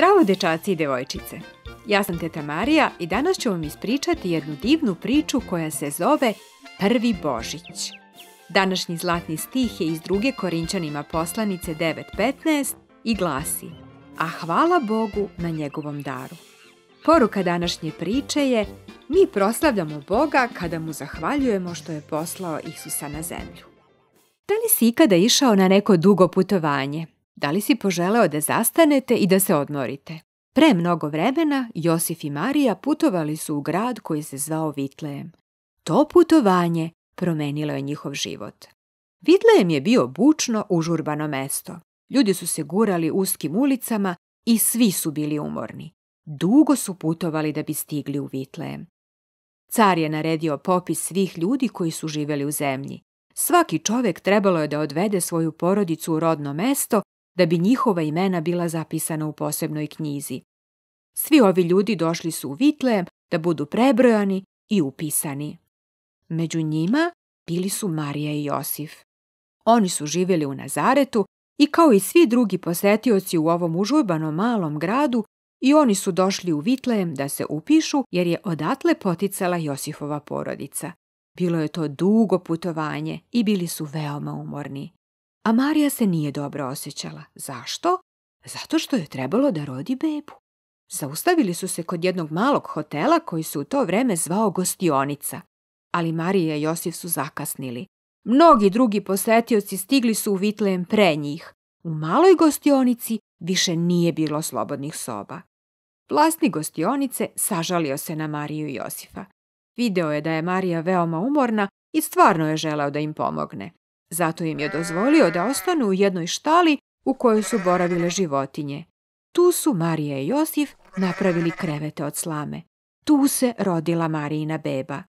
Zdravo dečaci i devojčice! Ja sam teta Marija i danas ću vam ispričati jednu divnu priču koja se zove Prvi Božić. Današnji zlatni stih je iz druge Korinčanima poslanice 9.15 i glasi A hvala Bogu na njegovom daru. Poruka današnje priče je mi proslavljamo Boga kada mu zahvaljujemo što je poslao Isusa na zemlju. Da li si ikada išao na neko dugo putovanje? Da li si poželeo da zastanete i da se odmorite? Pre mnogo vremena Josif i Marija putovali su u grad koji se zvao Vitlejem. To putovanje promenilo je njihov život. Vitlejem je bio bučno, užurbano mesto. Ljudi su se gurali uskim ulicama i svi su bili umorni. Dugo su putovali da bi stigli u Vitlejem. Car je naredio popis svih ljudi koji su živjeli u zemlji. Svaki čovjek trebalo je da odvede svoju porodicu u rodno mesto da bi njihova imena bila zapisana u posebnoj knjizi. Svi ovi ljudi došli su u Vitlejem da budu prebrojani i upisani. Među njima bili su Marija i Josif. Oni su živjeli u Nazaretu i kao i svi drugi posetioci u ovom užurbanom malom gradu i oni su došli u Vitlejem da se upišu jer je odatle poticala Josifova porodica. Bilo je to dugo putovanje i bili su veoma umorni. Marija se nije dobro osjećala. Zašto? Zato što je trebalo da rodi bebu. Zaustavili su se kod jednog malog hotela koji se u to vreme zvao Gostionica. Ali Marija i Josif su zakasnili. Mnogi drugi posetioci stigli su u Vitlejem pre njih. U maloj gostionici više nije bilo slobodnih soba. Vlasnik gostionice sažalio se na Mariju i Josifa. Video je da je Marija veoma umorna i stvarno je želeo da im pomogne. Zato im je dozvolio da ostanu u jednoj štali u kojoj su boravile životinje. Tu su Marija i Josif napravili krevete od slame. Tu se rodila Marijina beba.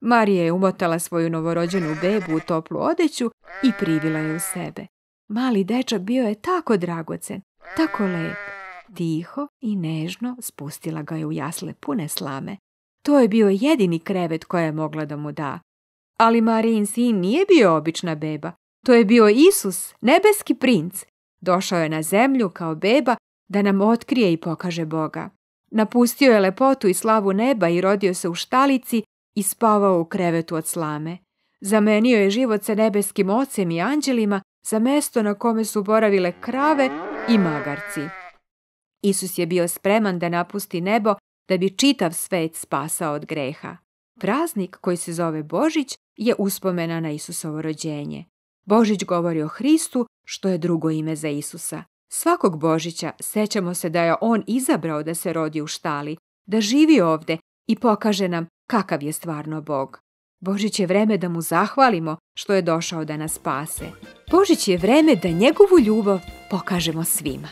Marija je umotala svoju novorođenu bebu u toplu odeću i privila je u sebe. Mali dečak bio je tako dragocen, tako lep. Tiho i nežno spustila ga je u jasle pune slame. To je bio jedini krevet koja je mogla da mu da. Ali Marijin sin nije bio obična beba. To je bio Isus, nebeski princ. Došao je na zemlju kao beba da nam otkrije i pokaže Boga. Napustio je lepotu i slavu neba i rodio se u štalici i spavao u krevetu od slame. Zamenio je život sa nebeskim ocem i anđelima za mesto na kome su boravile krave i magarci. Isus je bio spreman da napusti nebo da bi čitav svet spasao od greha. Praznik koji se zove Božić je uspomena na Isusovo rođenje. Božić govori o Hristu, što je drugo ime za Isusa. Svakog Božića sećamo se da je On izabrao da se rodi u štali, da živi ovde i pokaže nam kakav je stvarno Bog. Božić je vreme da mu zahvalimo što je došao da nas spase. Božić je vreme da njegovu ljubav pokažemo svima.